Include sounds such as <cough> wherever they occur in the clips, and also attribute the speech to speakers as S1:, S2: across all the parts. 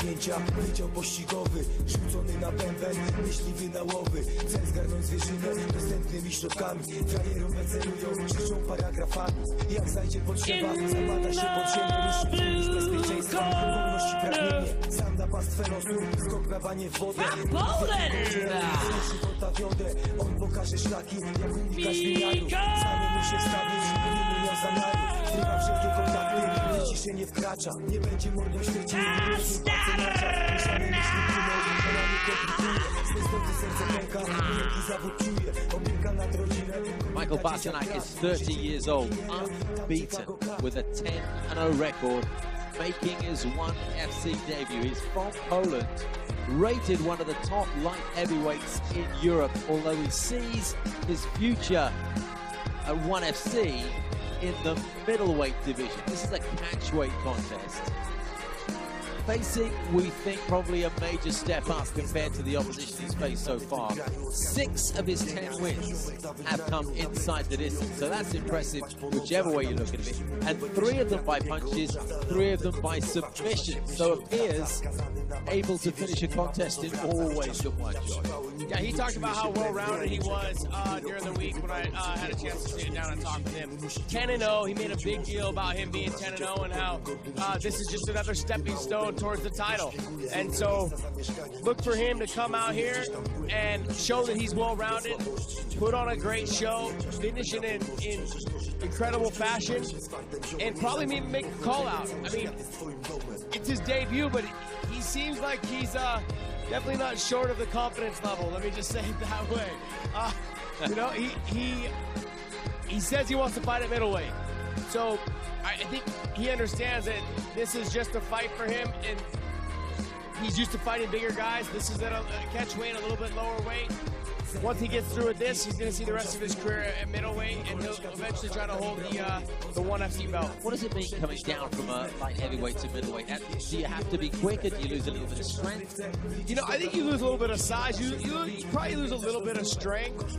S1: zawinięcia Wydział pościgowy, rzucony na bęben Myśliwy na łowy, cel zgarnąć zwierzynę Dostępnymi środkami. Frajerom celują, krzyczą paragrafami. Jak zajdzie potrzeba, zapada się pod ziemię Już niż bezpieczeństwa, wolności pragnienie Sam na pastwę losu, skok na banie w wodę. Żywota wiodę, on pokaże szlaki Jak unikać wymiaru Znamy mu się wstawić, nie miał zamiaru Zrywa wszelkie kontakty, ciszy nie wkracza Nie będzie
S2: Michael Pasternak is 30 years old, unbeaten with a 10 0 record, making his one FC debut. He's from Poland, rated one of the top light heavyweights in Europe, although he sees his future at 1FC in the middleweight division. This is a catchweight contest. Facing, we think, probably a major step up compared to the opposition he's faced so far. Six of his ten wins have come inside the distance, so that's impressive, whichever way you look at it. And three of them by punches, three of them by submission. So appears able to finish a contest in all ways one.
S3: Yeah, he talked about how well-rounded he was uh, during the week when I uh, had a chance to sit down and talk with him. 10 and 0, he made a big deal about him being 10 and 0 and how uh, this is just another stepping stone towards the title. And so, look for him to come out here and show that he's well-rounded, put on a great show, finish it in, in incredible fashion, and probably even make a call out. I mean, it's his debut, but he seems like he's uh, definitely not short of the confidence level. Let me just say it that way. Uh, you know, he he he says he wants to fight at middleweight, so I think he understands that this is just a fight for him, and he's used to fighting bigger guys. This is at a, catch weight, a little bit lower weight. Once he gets through with this, he's going to see the rest of his career at middleweight, and he'll eventually try to hold the uh, the one FC belt.
S2: What does it mean coming down from a light heavyweight to middleweight? Do you have to be quicker? Do you lose a little bit of strength?
S3: You know, I think you lose a little bit of size. You, you, you probably lose a little bit of strength.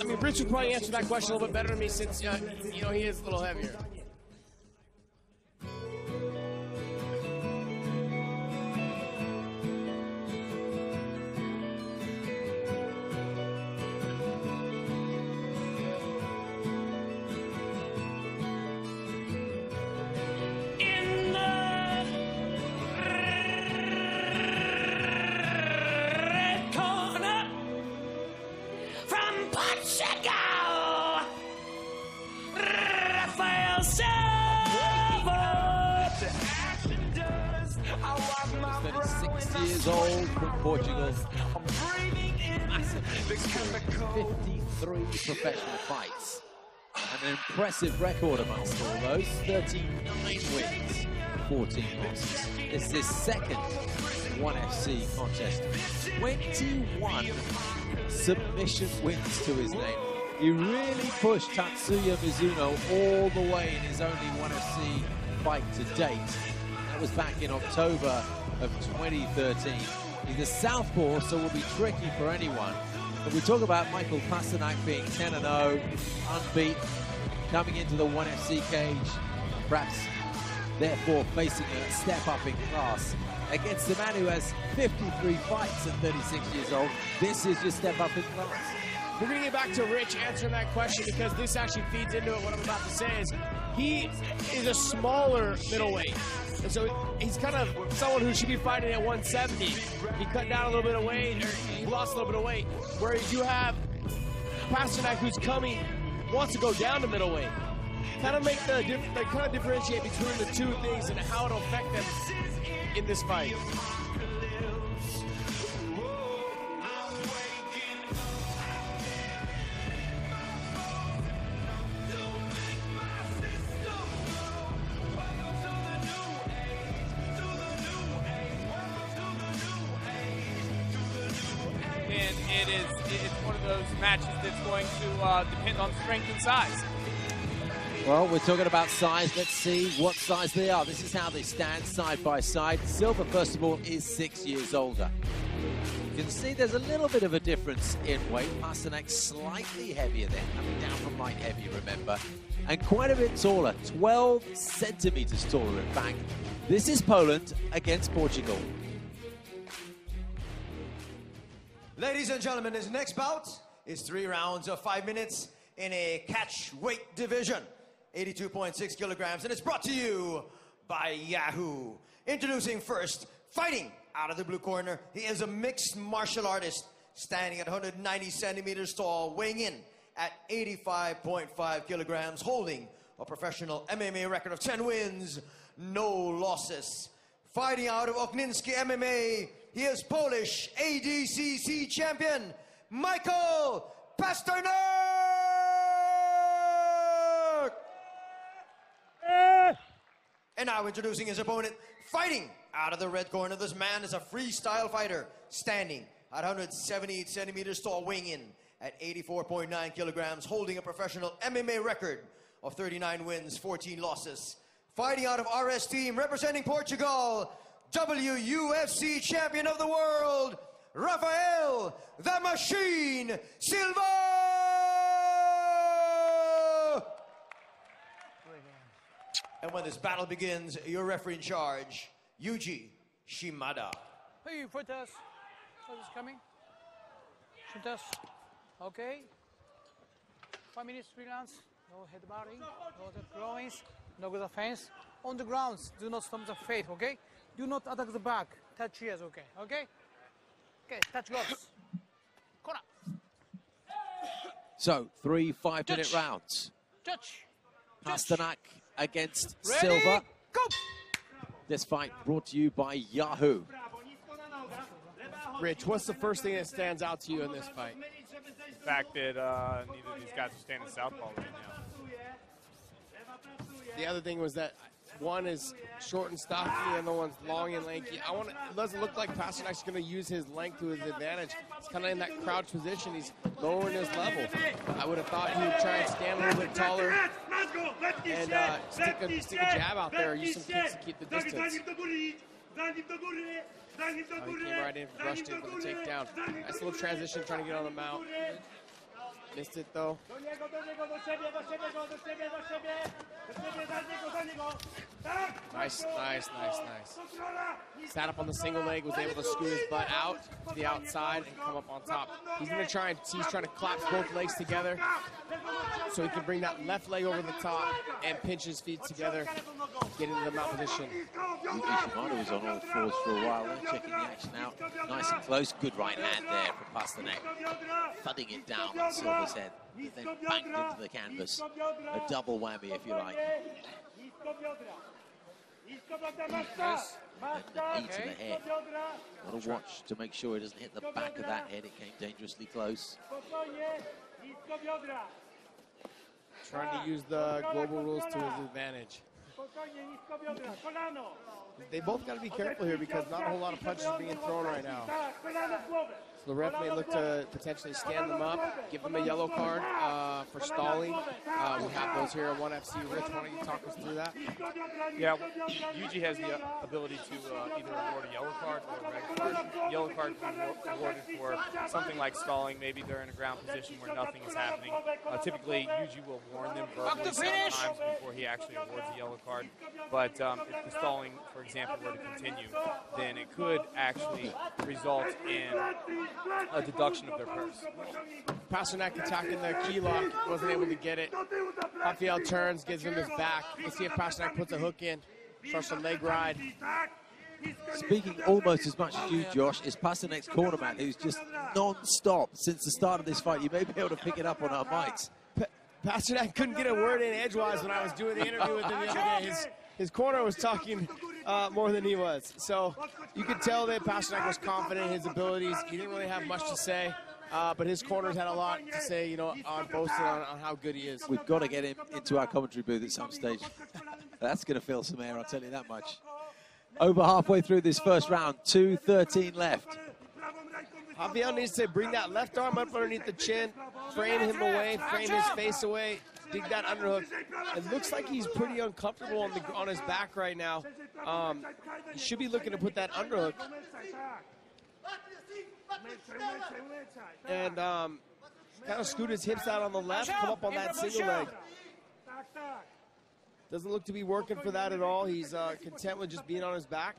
S3: I mean, Rich would probably answer that question a little bit better than me since, uh, you know, he is a little heavier.
S4: From Portugal.
S2: Massive. 53 professional fights. And an impressive record amongst all those. 39 wins, 14 losses. It's his second 1FC contest. 21 submission wins to his name. He really pushed Tatsuya Mizuno all the way in his only 1FC fight to date. That was back in October of 2013. He's a southpaw, so it will be tricky for anyone. But we talk about Michael Pasternak being 10 0, unbeaten, coming into the 1FC cage, perhaps therefore facing a step up in class against the man who has 53 fights at 36 years old. This is your step up in class.
S3: We're going to get back to Rich answering that question because this actually feeds into it. What I'm about to say is he is a smaller middleweight. And so he's kind of someone who should be fighting at 170. He cut down a little bit of weight, or he lost a little bit of weight. Whereas you have Pasternak who's coming, wants to go down to middleweight. Kind of make the, they kind of differentiate between the two things and how it'll affect them in this fight.
S5: Strength and size.
S2: Well, we're talking about size. Let's see what size they are. This is how they stand side by side. Silva, first of all, is six years older. You can see there's a little bit of a difference in weight. Pasternak slightly heavier there, coming down from light heavy, remember, and quite a bit taller, 12 centimeters taller, in fact. This is Poland against Portugal.
S6: Ladies and gentlemen, this next bout is three rounds of five minutes in a catch weight division, 82.6 kilograms, and it's brought to you by Yahoo. Introducing first, fighting out of the blue corner, he is a mixed martial artist, standing at 190 centimeters tall, weighing in at 85.5 kilograms, holding a professional MMA record of 10 wins, no losses. Fighting out of Okninski MMA, he is Polish ADCC champion, Michael Pasternak! And now introducing his opponent, fighting out of the red corner. This man is a freestyle fighter, standing at 178 centimeters tall, weighing in at 84.9 kilograms, holding a professional MMA record of 39 wins, 14 losses. Fighting out of RS Team, representing Portugal, WUFC champion of the world, Rafael the Machine Silva! And when this battle begins, your referee in charge, Yuji Shimada.
S7: Hey, fight us. What is coming? Shoot us. Okay. Five minutes, three rounds. No headbutting, no head groins, no good offense. On the grounds, do not stomp the face, okay? Do not attack the back. Touch ears, okay? Okay? Okay, touch gloves. Corner.
S2: So, three five minute
S7: Touch.
S2: rounds.
S7: Touch.
S2: Pasternak against
S7: Ready?
S2: Silva.
S7: Go!
S2: This fight brought to you by Yahoo.
S3: Rich, what's the first thing that stands out to you in this fight?
S5: The fact that uh, neither of these guys are standing southpaw right now.
S3: The other thing was that one is short and stocky, and the other one's long and lanky. I want. It doesn't look like Pasternak's going to use his length to his advantage. He's kind of in that crouch position. He's lowering his level. I would have thought he would try and stand a little bit taller and uh, stick, a, stick a jab out there use some kicks to keep the distance. Oh, he came right in, rushed in for the takedown. Nice little transition, trying to get on the mount. To... Do niego, do niego, do siebie, do siebie, do siebie, do siebie! Do siebie, za niego, za niego! Nice, nice, nice, nice. Sat up on the single leg, was able to scoot his butt out to the outside and come up on top. He's gonna try and he's trying to collapse both legs together so he can bring that left leg over the top and pinch his feet together, get into the mount position.
S2: Yuji was on all fours for a while, checking the action out. Nice and close, good right hand there from Pasternak. Thudding it down on Silva's head, then banged into the canvas. A double whammy, if you like.
S7: Yes.
S2: And the knee to the head. Got to watch to make sure it doesn't hit the back of that head. It came dangerously close.
S3: Trying to use the global rules to his advantage. They both got to be careful here because not a whole lot of punches are being thrown right now. So the ref may look to potentially stand them up, give them a yellow card uh, for stalling. Uh, we have those here at 1FC. Rich, why don't you talk us through that?
S5: Yeah, Yuji has the uh, ability to uh, either award a yellow card or a red card. Yellow card can be awarded for something like stalling, maybe they're in a ground position where nothing is happening. Uh, typically, Yuji will warn them verbally
S7: to finish.
S5: sometimes before he actually awards a yellow card. But um, if the stalling, for example, were to continue, then it could actually result in a deduction of their purse.
S3: Pasternak attacking the key lock, wasn't able to get it. Rafael turns, gives him his back. Let's see if Pasternak puts a hook in. Starts a leg ride.
S2: Speaking almost as much as you, Josh, is Pasternak's corner man, who's just non-stop since the start of this fight. You may be able to pick it up on our mics.
S3: Pasternak couldn't get a word in edgewise when I was doing the interview with him the other day. His, his corner was talking uh, more than he was. So you could tell that Pasternak was confident in his abilities. He didn't really have much to say, uh, but his corners had a lot to say, you know, on boasting on, on how good he is.
S2: We've got to get him into our commentary booth at some stage. <laughs> That's going to fill some air, I'll tell you that much. Over halfway through this first round, 2.13 left.
S3: Javier needs to bring that left arm up underneath the chin, frame him away, frame his face away, dig that underhook. It looks like he's pretty uncomfortable on the on his back right now. Um, he should be looking to put that underhook. and um, kind of scoot his hips out on the left, come up on that single leg. Doesn't look to be working for that at all. He's uh, content with just being on his back.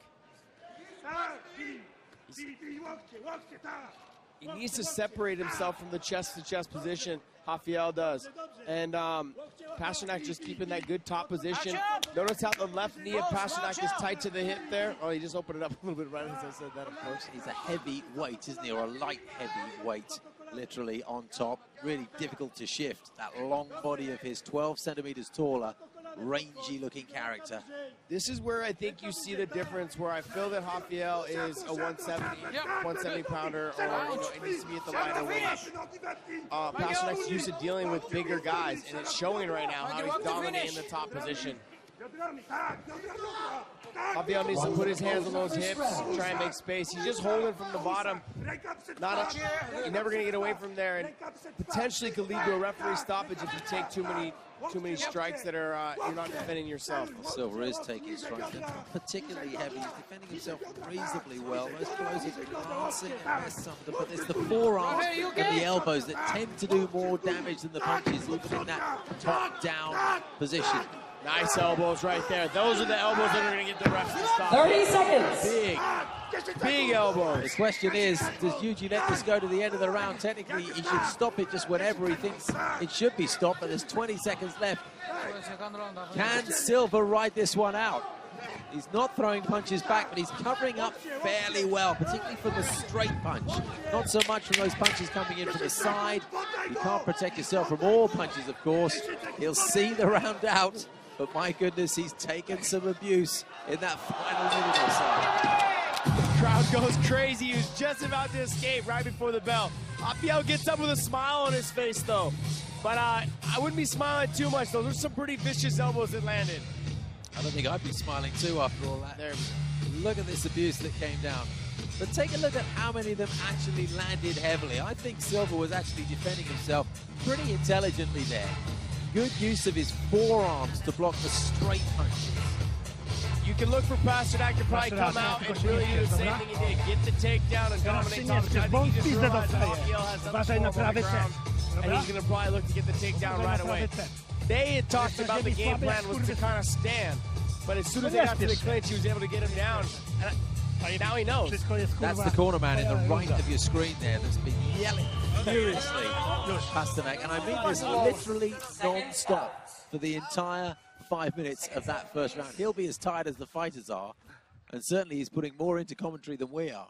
S3: He needs to separate himself from the chest to chest position. Rafael does. And um, Pasternak just keeping that good top position. Notice how the left knee of Pasternak is tight to the hip there. Oh, he just opened it up a little bit right as I said that, of course.
S2: He's a heavy weight, isn't he? Or a light heavy weight, literally on top. Really difficult to shift. That long body of his, 12 centimeters taller, rangy looking character.
S3: This is where I think you see the difference where I feel that Rafael is a 170, 170 pounder or, you know, it needs to be at the lighter weight. Uh, Pasternak's used to dealing with bigger guys, and it's showing right now how he's dominating the top position. Rafael needs to put his hands on those hips, try and make space. He's just holding from the bottom. Not a, you're never going to get away from there, and potentially could lead to a referee stoppage if you take too many too many strikes that are uh, you're not defending yourself.
S2: Silva is taking strikes, particularly heavy. He's defending himself reasonably well. Those blows are glancing and there's some, but it's the forearms and the elbows that tend to do more damage than the punches, even in that top-down position.
S3: Nice elbows right there. Those are the elbows that are going to get the refs to stop.
S4: 30 seconds.
S3: Big, big elbows.
S2: The question is, does Yuji let this go to the end of the round? Technically, he should stop it just whenever he thinks it should be stopped, but there's 20 seconds left. Can Silva ride this one out? He's not throwing punches back, but he's covering up fairly well, particularly from the straight punch. Not so much from those punches coming in from the side. You can't protect yourself from all punches, of course. He'll see the round out, but my goodness, he's taken some abuse in that final minute <laughs>
S3: goes crazy. He was just about to escape right before the bell. Rafael gets up with a smile on his face, though. But uh, I wouldn't be smiling too much. Those are some pretty vicious elbows that landed.
S2: I don't think I'd be smiling too after all that.
S3: There.
S2: Look at this abuse that came down. But take a look at how many of them actually landed heavily. I think Silva was actually defending himself pretty intelligently there. Good use of his forearms to block the straight punches.
S3: You can look for Pasternak to probably come out and really do the same thing he did. Get the takedown and dominate top. I think he just realized that has some sort of on the ground, and he's going to probably look to get the takedown right away. They had talked about the game plan was to kind of stand, but as soon as they got to the clinch, he was able to get him down. And now he knows.
S2: That's the corner man in the right of your screen there that's been yelling furiously Pasternak. And I mean this literally non-stop for the entire five minutes of that first round. He'll be as tired as the fighters are, and certainly he's putting more into commentary than we are.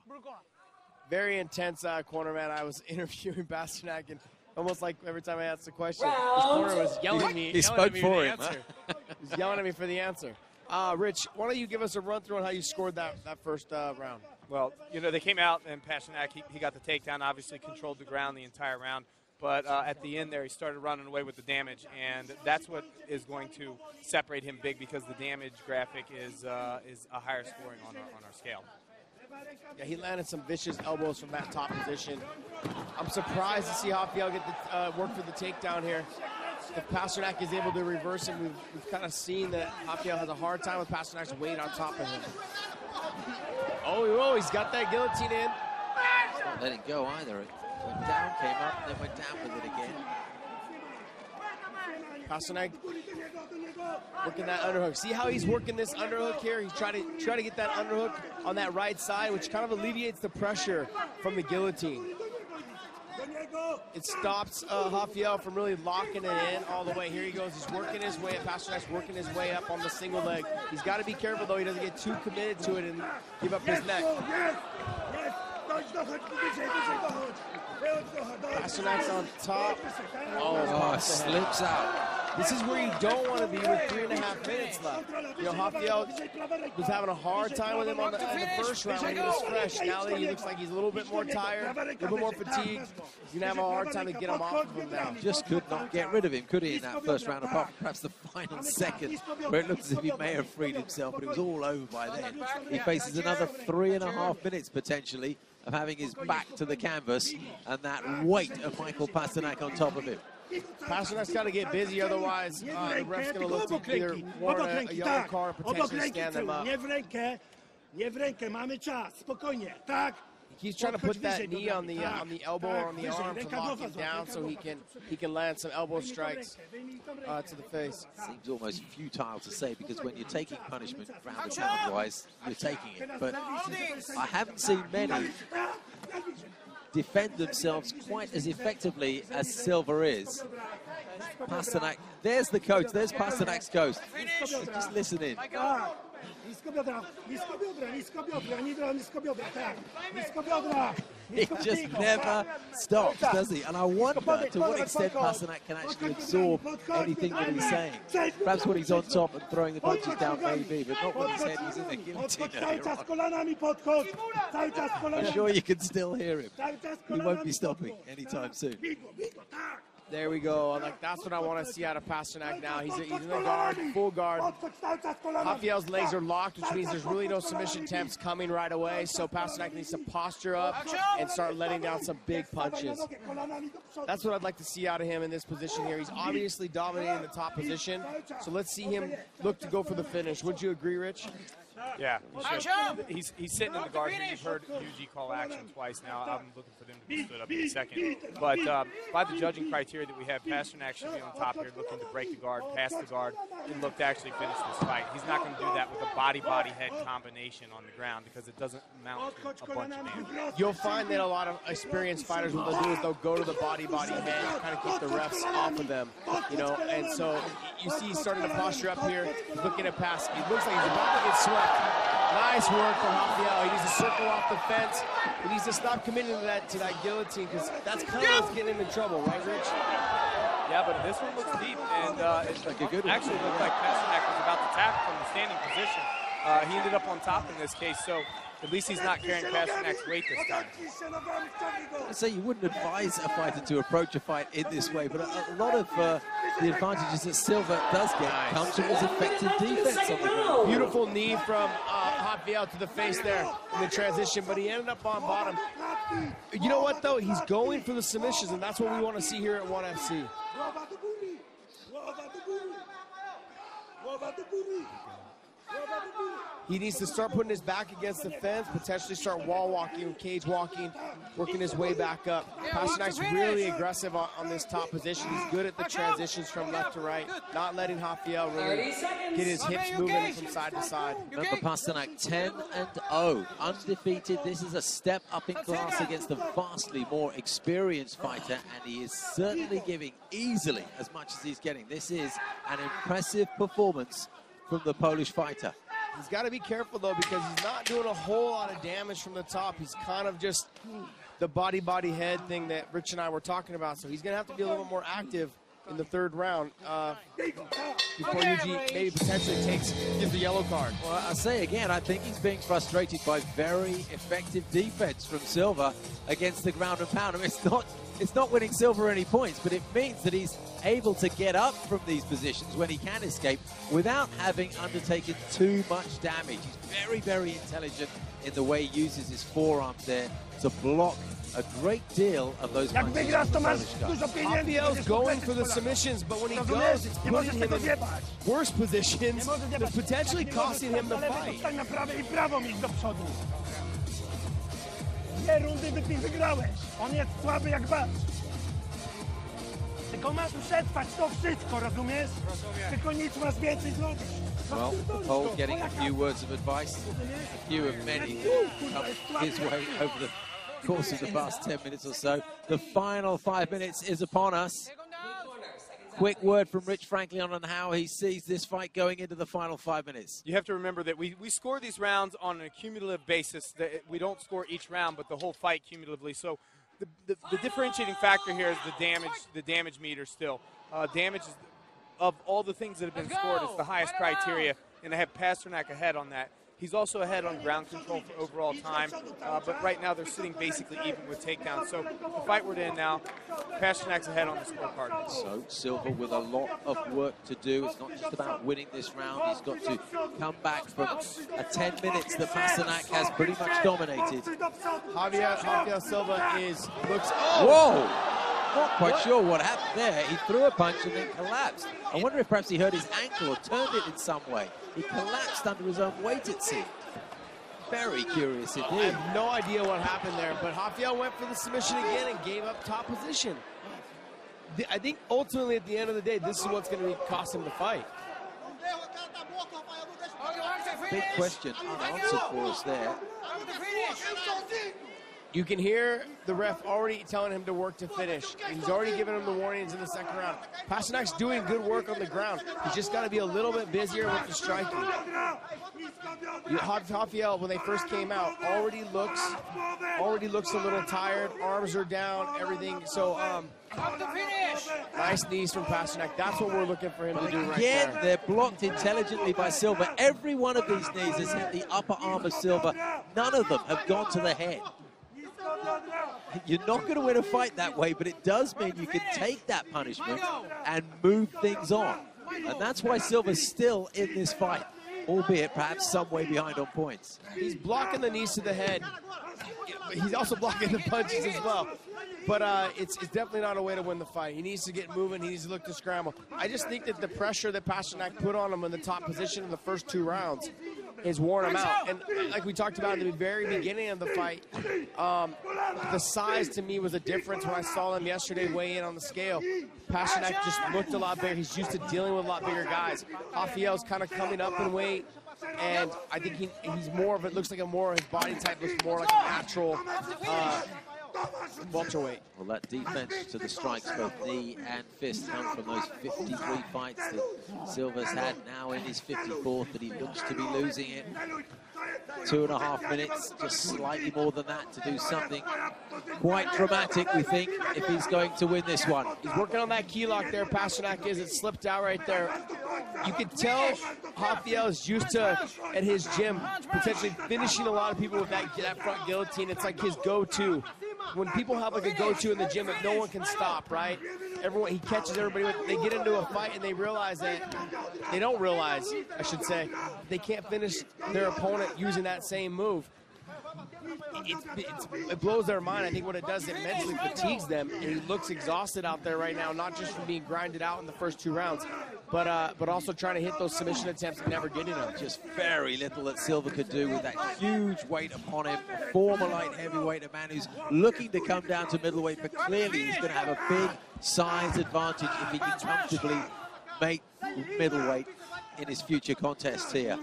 S3: Very intense uh, corner man. I was <laughs> interviewing Pasternak and almost like every time I asked a question, his corner was yelling at me.
S2: He spoke
S3: me
S2: for
S3: the
S2: him, huh?
S3: answer. yelling at me for the answer. Uh, Rich, why don't you give us a run through on how you scored that, that first uh, round?
S5: Well, you know, they came out and Pasternak, he, he got the takedown, obviously controlled the ground the entire round. But uh, at the end there, he started running away with the damage, and that's what is going to separate him big because the damage graphic is uh, is a higher scoring on our, on our scale.
S3: Yeah, he landed some vicious elbows from that top position. I'm surprised to see Rafael get the uh, work for the takedown here. If Pasternak is able to reverse him, we've, we've kind of seen that Rafael has a hard time with Pasternak's weight on top of him. Oh, oh, he's got that guillotine in.
S2: Not letting go either. Down, came up, then went down with it again.
S3: Pasternak working that underhook. See how he's working this underhook here? He's trying to try to get that underhook on that right side, which kind of alleviates the pressure from the guillotine. It stops uh, Rafael from really locking it in all the way. Here he goes. He's working his way up. Pasternak's working his way up on the single leg. He's got to be careful, though. He doesn't get too committed to it and give up his neck. Pasternak's on top. Oh,
S2: Oh, slips out.
S3: This is where you don't want to be with three and a half minutes left. You know, Rafael was having a hard time with him on the, the first round when he was fresh. Now that he looks like he's a little bit more tired, a little bit more fatigued, he's going to have a hard time to get him off of him now.
S2: Just could not get rid of him, could he, in that first round, apart from perhaps the final second, where it looked as if he may have freed himself, but it was all over by then. He faces another three and a half minutes, potentially, of having his back to the canvas and that weight of Michael Pasternak on top of him.
S3: Pasternak's got to get busy, otherwise uh, the ref's going to look to either warrant a, a yellow card or potentially stand them up.
S8: Nie w rękę, nie w rękę, mamy czas, spokojnie, tak,
S3: he's trying to put that knee on the uh, on the elbow or on the arm to lock him down so he can he can land some elbow strikes uh, to the face.
S2: Seems almost futile to say because when you're taking punishment ground and pound wise, you're taking it. But I haven't seen many defend themselves quite as effectively as Silva is. Pasternak, there's the coach, there's Pasternak's coach. Just listen in.
S8: Nisko biodra, nisko biodra, nisko biodra, nisko, nisko biodra, tak. Nisko biodra.
S2: He just never stops, does he? And I wonder to what extent Pasternak can actually absorb anything that he's saying. Perhaps when he's on top and throwing the punches down, maybe, but not when his head was in the guillotine
S8: Cały
S2: earlier
S8: czas
S2: on.
S8: kolanami podchodź. Cały czas
S2: I'm sure you can still hear him. He won't be stopping anytime soon.
S3: There we go. Like that's what I want to see out of Pasternak now. He's, he's in the guard, full guard. Rafael's legs are locked, which means there's really no submission attempts coming right away. So Pasternak needs to posture up and start letting down some big punches. That's what I'd like to see out of him in this position here. He's obviously dominating the top position. So let's see him look to go for the finish. Would you agree, Rich?
S5: Yeah, he should. He's, he's sitting in the guard here. You've heard Yuji call action twice now. I'm looking for them to be stood up in a second. But uh, by the judging criteria that we have, Pasternak should be on top here looking to break the guard, pass the guard, and look to actually finish this fight. He's not going to do that with a body-body head combination on the ground because it doesn't amount to
S8: Podchodź
S5: a bunch of
S8: kolanami
S5: damage.
S3: You'll find that a lot of experienced fighters, what they'll do is they'll go to the body, body head, kind of keep the refs off of them, you know. And so you see he's starting to posture up here, he's looking to pass. It looks like he's about to get swept. Nice work from Rafael. He needs to circle off the fence. He needs to stop committing to that to that guillotine because that's kind of what's getting him in trouble, right, Rich?
S5: Yeah, but this one looks deep, and uh, it
S2: like a good one.
S5: actually looked like Pasternak was about to tap from the standing position. Uh, he ended up on top in this case, so at least he's not carrying Pasternak's weight this time.
S8: Odepnij się nogami, wciągnij go.
S2: I say you wouldn't advise a fighter to approach a fight in this way, but a, a lot of uh, the advantages that Silva does get comes from his effective defense on the ground.
S3: Beautiful knee from uh, Rafael to the face there in the transition, but he ended up on bottom. You know what, though? He's going for the submissions, and that's what we want to see here at 1FC. He needs to start putting his back against the fence, potentially start wall walking, cage walking, working his way back up. Pasternak's really aggressive on, on this top position. He's good at the transitions from left to right, not letting Rafael really get his hips moving from side to side.
S2: Remember Pasternak 10 and 0, undefeated. This is a step up in class against a vastly more experienced fighter, and he is certainly giving easily as much as he's getting. This is an impressive performance from the Polish fighter.
S3: He's got to be careful though because he's not doing a whole lot of damage from the top. He's kind of just the body body head thing that Rich and I were talking about. So he's going to have to be a little more active in the third round uh, before Yuji maybe potentially takes gives the yellow card.
S2: Well, I say again, I think he's being frustrated by very effective defense from Silva against the ground and pound. I mean, it's not it's not winning Silva any points, but it means that he's able to get up from these positions when he can escape without having undertaken too much damage. He's very, very intelligent in the way he uses his forearms there to block a great deal of those
S8: Jak
S2: punches
S8: wygrasz, to masz dużo pieniędzy.
S3: Rafael's going for the submissions, but when he
S8: Rozumiesz?
S3: goes, it's putting him in
S8: zjebać.
S3: worse positions
S8: możesz
S3: that's potentially
S8: Jak nie możesz
S3: costing him the
S8: na lewo, to
S3: fight.
S8: stań na prawej i prawą iść do przodu. Dwie rundy by ty wygrałeś. On jest słaby jak bacz. Tylko masz przetrwać to wszystko, rozumiesz? Tylko nic masz więcej zrobić.
S2: Well, the Pole getting a few words of advice, a few of many come his way over the course of the past 10 minutes or so. The final five minutes is upon us. Quick word from Rich Franklin on how he sees this fight going into the final five minutes.
S5: You have to remember that we, we score these rounds on an cumulative basis. That we don't score each round, but the whole fight cumulatively. So the, the, the differentiating factor here is the damage the damage meter still. Uh, damage is of all the things that have been scored is the highest criteria, and I have Pasternak ahead on that. He's also ahead on ground control for overall time, uh, but right now they're sitting basically even with takedowns. So the fight we're in now, Pasternak's ahead on the scorecard.
S2: So Silva with a lot of work to do. It's not just about winning this round. He's got to come back from a 10 minutes that Pasternak has pretty much dominated.
S3: Javier, Javier Silva is looks. Oh,
S2: Whoa! Not quite sure what happened there. He threw a punch and then collapsed. I wonder if perhaps he hurt his ankle or turned it in some way. He collapsed under his own weight, it seemed. Very curious oh,
S3: I
S2: indeed.
S3: have no idea what happened there, but Rafael went for the submission again and gave up top position. The- I think ultimately at the end of the day, this is what's going to cost him the fight.
S2: Big question unanswered for us there.
S3: You can hear the ref already telling him to work to finish. He's already given him the warnings in the second round. Pasternak's doing good work on the ground. He's just got to be a little bit busier with the striking. You, Rafael, when they first came out, already looks already looks a little tired. Arms are down, everything. So, um, nice knees from Pasternak. That's what we're looking for him to do right
S2: Again, they're blocked intelligently by Silva. Every one of these knees has hit the upper arm of Silva. None of them have gone to the head. You're not going to win a fight that way, but it does mean you can take that punishment and move things on. And that's why Silva's still in this fight, albeit perhaps some way behind on points.
S3: He's blocking the knees to the head. He's also blocking the punches as well. But uh, it's, it's definitely not a way to win the fight. He needs to get moving. He needs to look to scramble. I just think that the pressure that Pasternak put on him in the top position in the first two rounds has worn him out. And like we talked about at the very beginning of the fight, um, the size to me was a difference when I saw him yesterday weigh in on the scale. Pasternak just looked a lot bigger. He's used to dealing with a lot bigger guys. Rafael's kind of coming up in weight. And I think he, he's more of it looks like a more his body type looks more like a natural uh,
S2: Well, that defense to the strikes, both knee and fist, come from those 53 fights that Silva's had now in his 54th, that he looks to be losing it. Two and a half minutes, just slightly more than that to do something quite dramatic, we think, if he's going to win this one.
S3: He's working on that key lock there. Pasternak is. It slipped out right there. You can tell Rafael is used to, at his gym, potentially finishing a lot of people with that, that front guillotine. It's like his go-to. When people have like a go-to in the gym that no one can stop, right? Everyone, he catches everybody with, they get into a fight and they realize that, they don't realize, I should say, they can't finish their opponent using that same move. It's, it blows their mind. I think what it does, it mentally fatigues them, and he looks exhausted out there right now, not just from being grinded out in the first two rounds, but uh, but also trying to hit those submission attempts and never getting them.
S2: Just very little that Silva could do with that huge weight upon him. Former light heavyweight, a man who's looking to come down to middleweight, but clearly he's going to have a big size advantage if he can comfortably make middleweight in his future contests here.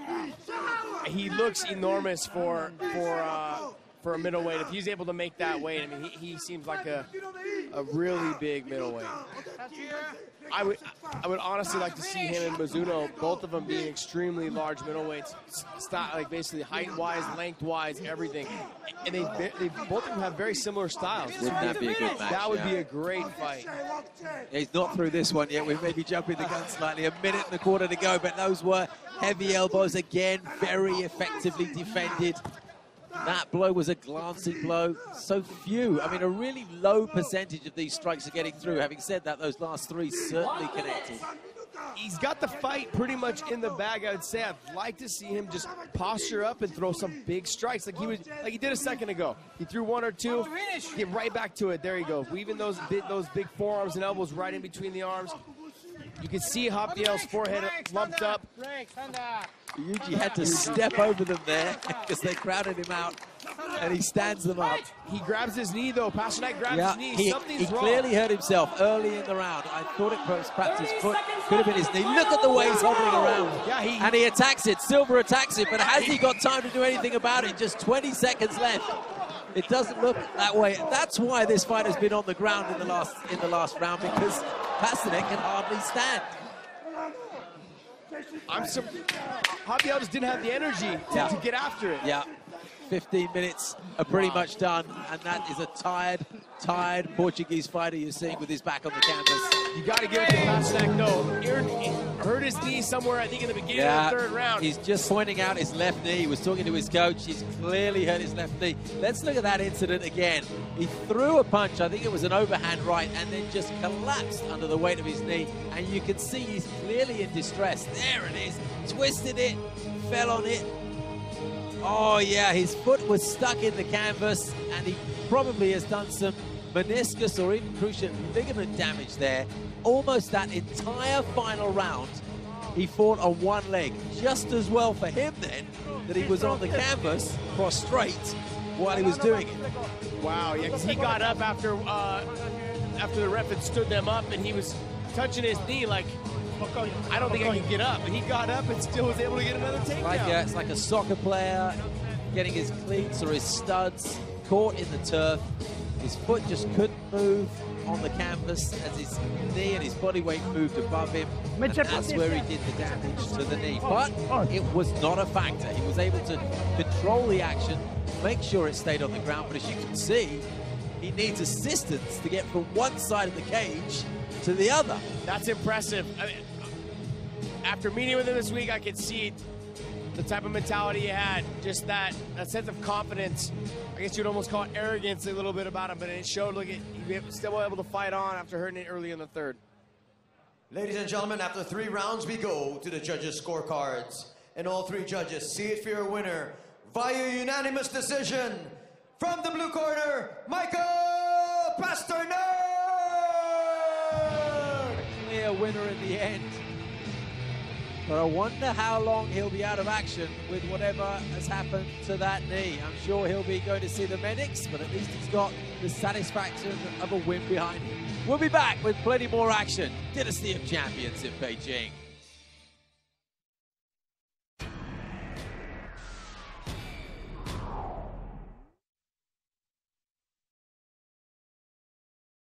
S3: He looks enormous for for uh, for a middleweight. If he's able to make that weight, I mean, he, he seems like a a really big middleweight. I would I would honestly like to see him and Mizuno, both of them being extremely large middleweights, style, like basically height-wise, length-wise, everything. And they, they both of them have very similar styles.
S2: Wouldn't that be a good match?
S3: That would
S2: yeah.
S3: be a great fight.
S2: Yeah, he's not through this one yet. We may be jumping the gun slightly. A minute and a quarter to go, but those were heavy elbows again, very effectively defended. That blow was a glancing blow. So few. I mean, a really low percentage of these strikes are getting through. Having said that, those last three certainly connected.
S3: He's got the fight pretty much in the bag. I would say I'd like to see him just posture up and throw some big strikes, like he was, like he did a second ago. He threw one or two, get right back to it. There you go, weaving those big, those big forearms and elbows right in between the arms. You can see Rafael's forehead lumped up.
S2: Yuji had to step over them there because they crowded him out, and he stands them up.
S3: He grabs his knee though. Pasternak grabs
S2: Yeah,
S3: his knee.
S2: he,
S3: Something's
S2: he
S3: wrong.
S2: clearly hurt himself early in the round. I thought it was perhaps his foot, could have been his knee. Look at the way he's hovering around.
S3: Yeah, he-
S2: and he attacks it. Silva attacks it, but has he got time to do anything about it? Just 20 seconds left. It doesn't look that way. That's why this fight has been on the ground in the last in the last round because Pasternak can hardly stand.
S3: I'm sur- Rafael just didn't have the energy to,
S2: Yeah.
S3: to get after it.
S2: Yeah, 15 minutes are pretty much done, and that is a tired, tired Portuguese fighter you're seeing with his back on the canvas.
S3: You got to give it to Pasternak though. Hurt, hurt his knee somewhere, I think, in the beginning
S2: Yeah,
S3: of the third round.
S2: he's just pointing out his left knee. He was talking to his coach. He's clearly hurt his left knee. Let's look at that incident again. He threw a punch, I think it was an overhand right, and then just collapsed under the weight of his knee. And you can see he's clearly in distress. There it is. Twisted it, fell on it. Oh, yeah, his foot was stuck in the canvas, and he probably has done some meniscus or even cruciate ligament damage there. Almost that entire final round he fought on one leg. Just as well for him then that he was on the canvas prostrate while he was doing it.
S3: Wow, yeah, because he got up after uh, after the ref had stood them up, and he was touching his knee like, I don't think I can get up. But he got up and still was able to get another takedown.
S2: Like a, it's like a soccer player getting his cleats or his studs caught in the turf. His foot just couldn't move on the canvas as his knee and his body weight moved above him. And that's where he did the damage to the knee. But it was not a factor. He was able to control the action, make sure it stayed on the ground. But as you can see, he needs assistance to get from one side of the cage to the other.
S3: That's impressive. I mean, after meeting with him this week, I could see the type of mentality he had, just that, that sense of confidence. I guess you'd almost call it arrogance a little bit about him, but it showed like it, he was still able to fight on after hurting it early in the third.
S6: Ladies and gentlemen, after three rounds, we go to the judges' scorecards. And all three judges see it for your winner via unanimous decision from the blue corner, Michael Pasternak!
S2: Clear winner in the end. But I wonder how long he'll be out of action with whatever has happened to that knee. I'm sure he'll be going to see the medics, but at least he's got the satisfaction of a win behind him. We'll be back with plenty more action. Dynasty of Champions in Beijing.